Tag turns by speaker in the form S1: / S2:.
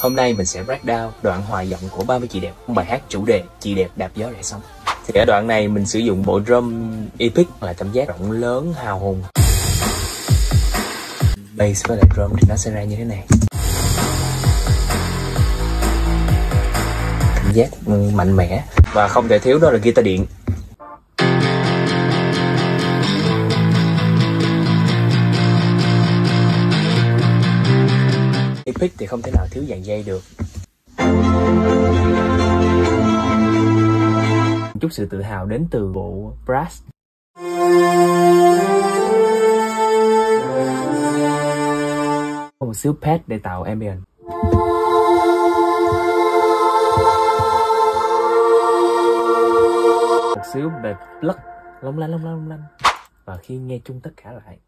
S1: Hôm nay mình sẽ breakdown đoạn hòa giọng của 30 chị đẹp, bài hát chủ đề Chị đẹp đạp gió rẽ sóng. Thì ở đoạn này mình sử dụng bộ drum epic là cảm giác rộng lớn, hào hùng. Bass với lại drum thì nó sẽ ra như thế này. Cảm giác mạnh mẽ và không thể thiếu đó là guitar điện. Epic thì không thể nào thiếu dàn dây được. Chút sự tự hào đến từ bộ brass. Một xíu pad để tạo ambient. Một xíu về plug lông lanh lông lanh lông lanh và khi nghe chung tất cả lại